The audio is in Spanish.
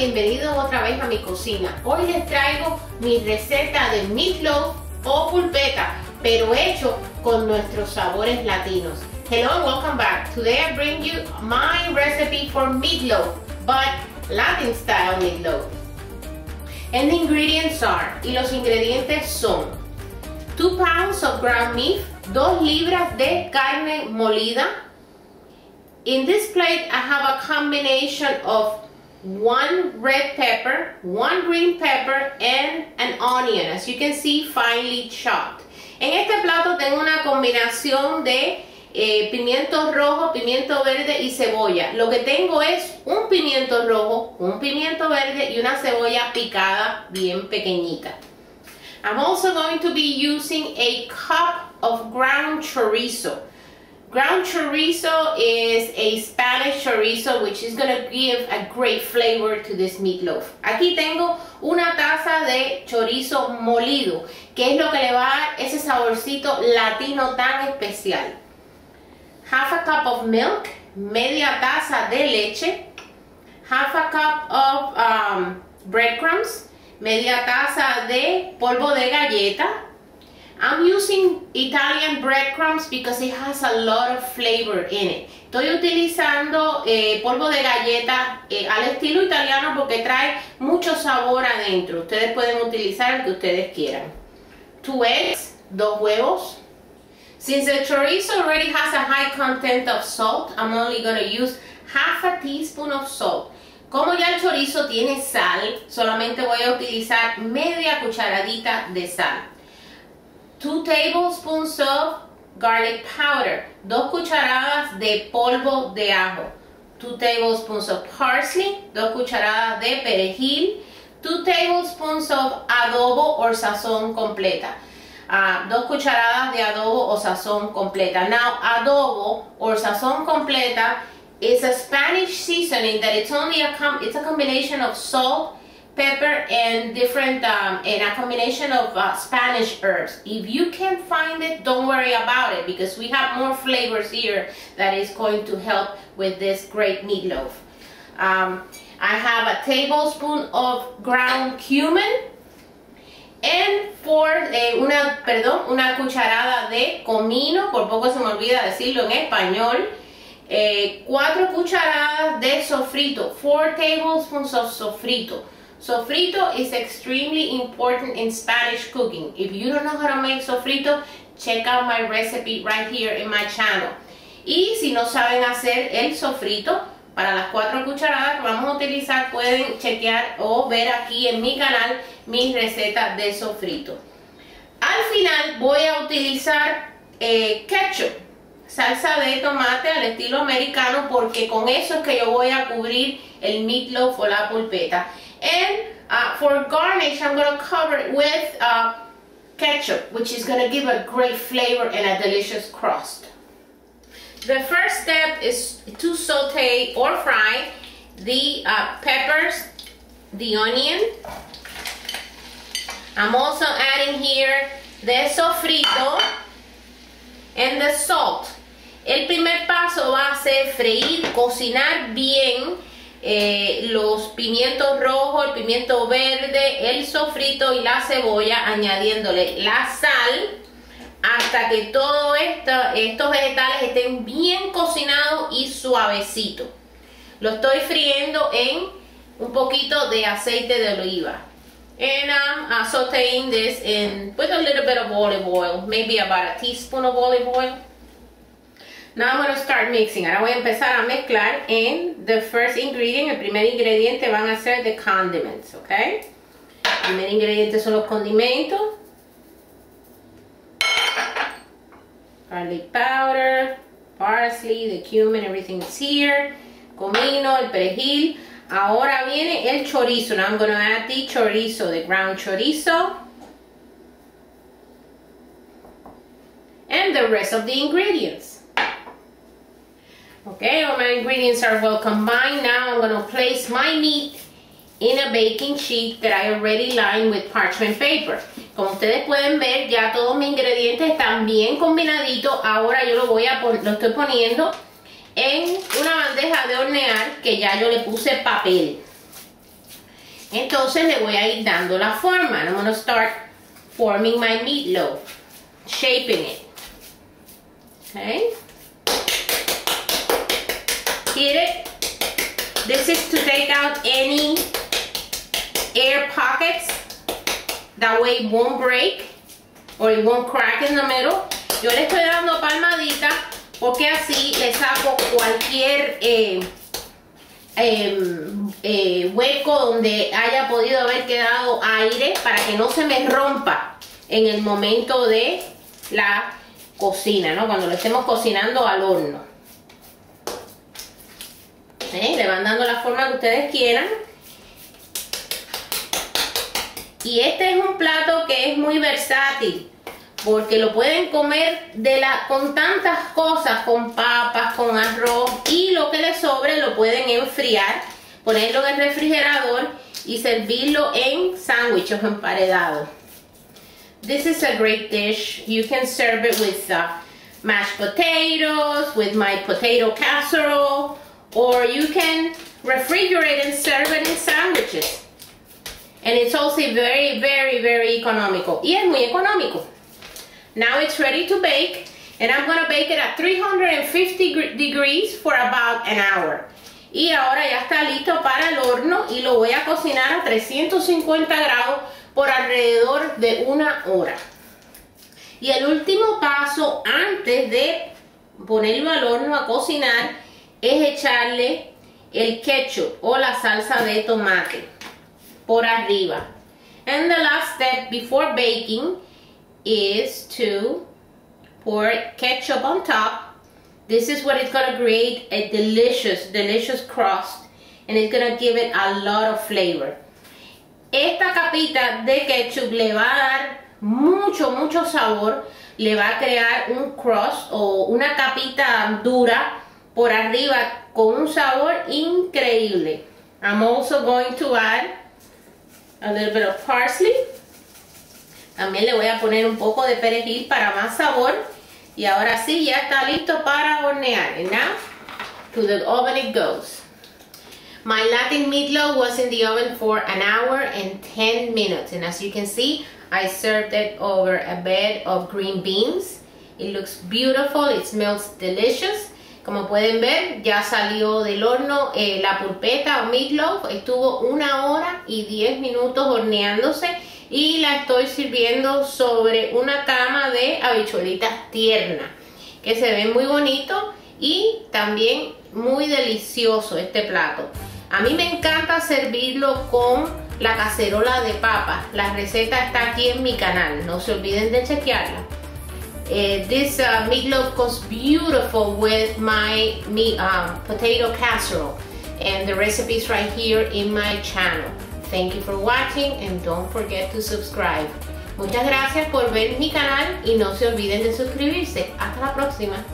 bienvenidos otra vez a mi cocina. Hoy les traigo mi receta de meatloaf o pulpeta, pero hecho con nuestros sabores latinos. Hello and welcome back. Today I bring you my recipe for meatloaf, but Latin style meatloaf. And the ingredients are, y los ingredientes son 2 pounds of ground beef, 2 libras de carne molida. In this plate I have a combination of one red pepper, one green pepper, and an onion, as you can see, finely chopped. En este plato tengo una combinación de eh, pimiento rojo, pimiento verde y cebolla. Lo que tengo es un pimiento rojo, un pimiento verde y una cebolla picada bien pequeñita. I'm also going to be using a cup of ground chorizo. Ground chorizo is a Spanish chorizo which is going to give a great flavor to this meatloaf. Aquí tengo una taza de chorizo molido, que es lo que le va a dar ese saborcito latino tan especial. Half a cup of milk, media taza de leche, half a cup of um, breadcrumbs, media taza de polvo de galleta, I'm using Italian breadcrumbs because it has a lot of flavor in it. Estoy utilizando eh, polvo de galleta eh, al estilo italiano porque trae mucho sabor adentro. Ustedes pueden utilizar el que ustedes quieran. Two eggs, dos huevos. Since the chorizo already has a high content of salt, I'm only going to use half a teaspoon of salt. Como ya el chorizo tiene sal, solamente voy a utilizar media cucharadita de sal. 2 tablespoons of garlic powder, 2 cucharadas de polvo de ajo, 2 tablespoons of parsley, 2 cucharadas de perejil, 2 tablespoons of adobo o sazón completa. Uh, dos cucharadas de adobo o sazón completa. Now, adobo or sazón completa is a Spanish seasoning that it's only a it's a combination of salt, pepper and different um, and a combination of uh, Spanish herbs. If you can't find it, don't worry about it because we have more flavors here that is going to help with this great meatloaf. Um, I have a tablespoon of ground cumin and for eh, una, perdón, una cucharada de comino, por poco se me olvida decirlo en español. Eh, cuatro cucharadas de sofrito, four tablespoons of sofrito. Sofrito is extremely important in Spanish cooking. If you don't know how to make sofrito, check out my recipe right here in my channel. Y si no saben hacer el sofrito, para las cuatro cucharadas que vamos a utilizar pueden chequear o ver aquí en mi canal mis recetas de sofrito. Al final voy a utilizar eh, ketchup, salsa de tomate al estilo americano porque con eso es que yo voy a cubrir el meatloaf o la pulpeta. And uh, for garnish, I'm going to cover it with uh, ketchup, which is going to give a great flavor and a delicious crust. The first step is to saute or fry the uh, peppers, the onion. I'm also adding here the sofrito and the salt. El primer paso va a ser freír, cocinar bien eh, los pimientos rojos, el pimiento verde, el sofrito y la cebolla, añadiéndole la sal hasta que todos estos vegetales estén bien cocinados y suavecitos. Lo estoy friendo en un poquito de aceite de oliva. And I'm uh, sauteing this in with a little bit of olive oil, maybe about a teaspoon of olive oil. Now I'm going to start mixing. Ahora voy a empezar a mezclar en the first ingredient. El primer ingrediente van a ser the condiments, ¿ok? El primer ingrediente son los condimentos. Garlic powder, parsley, the cumin, everything is here. Comino, el perejil. Ahora viene el chorizo. Now I'm going to add the chorizo, the ground chorizo. And the rest of the ingredients. Okay, all my ingredients are well combined. Now I'm to place my meat in a baking sheet that I already lined with parchment paper. Como ustedes pueden ver, ya todos mis ingredientes están bien combinaditos. Ahora yo lo voy a lo estoy poniendo en una bandeja de hornear que ya yo le puse papel. Entonces le voy a ir dando la forma. I'm to start forming my meatloaf, shaping it. Okay. This is to take out any air pockets. That way it won't break or it won't crack in the middle. Yo le estoy dando palmadita porque así le saco cualquier eh, em, eh, hueco donde haya podido haber quedado aire para que no se me rompa en el momento de la cocina, ¿no? Cuando lo estemos cocinando al horno. ¿Eh? Le van dando la forma que ustedes quieran. Y este es un plato que es muy versátil porque lo pueden comer con tantas cosas, con papas, con arroz y lo que les sobre lo pueden enfriar, ponerlo en el refrigerador y servirlo en sándwiches emparedados. This is a great dish. You can serve it with uh, mashed potatoes, with my potato casserole, or you can refrigerate and serve it in sandwiches. And it's also very, very, very economical. Y es muy económico. Now it's ready to bake. And I'm gonna bake it at 350 degrees for about an hour. Y ahora ya está listo para el horno y lo voy a cocinar a 350 grados por alrededor de una hora. Y el último paso antes de ponerlo al horno a cocinar es echarle el ketchup o la salsa de tomate por arriba. And the last step before baking is to pour ketchup on top. This is what it's gonna create a delicious, delicious crust and it's gonna give it a lot of flavor. Esta capita de ketchup le va a dar mucho, mucho sabor, le va a crear un crust o una capita dura por arriba con un sabor increíble. I'm also going to add a little bit of parsley. También le voy a poner un poco de perejil para más sabor. Y ahora sí, ya está listo para hornear. And now, to the oven it goes. My Latin meatloaf was in the oven for an hour and 10 minutes. And as you can see, I served it over a bed of green beans. It looks beautiful. It smells delicious. Como pueden ver, ya salió del horno eh, la pulpeta o meatloaf. Estuvo una hora y 10 minutos horneándose y la estoy sirviendo sobre una cama de habichuelitas tiernas que se ve muy bonito y también muy delicioso este plato. A mí me encanta servirlo con la cacerola de papa. La receta está aquí en mi canal, no se olviden de chequearla. Uh, this uh, meatloaf goes beautiful with my meat, um, potato casserole and the recipe is right here in my channel. Thank you for watching and don't forget to subscribe. Muchas gracias por ver mi canal y no se olviden de suscribirse. Hasta la próxima.